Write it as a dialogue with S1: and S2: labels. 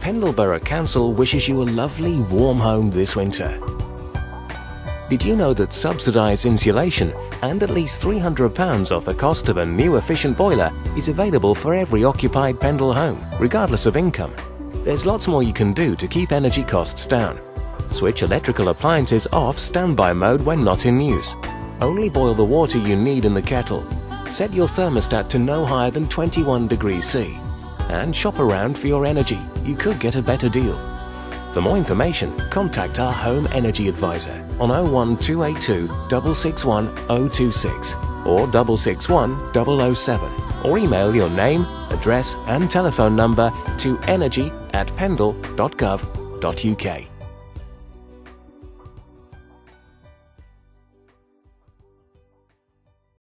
S1: Pendle Borough Council wishes you a lovely warm home this winter. Did you know that subsidised insulation and at least £300 off the cost of a new efficient boiler is available for every occupied Pendle home, regardless of income? There's lots more you can do to keep energy costs down. Switch electrical appliances off standby mode when not in use. Only boil the water you need in the kettle. Set your thermostat to no higher than 21 degrees C. And shop around for your energy. You could get a better deal. For more information, contact our Home Energy Advisor on 01282 661 026 or 661 007 or email your name, address and telephone number to energy at pendle.gov.uk.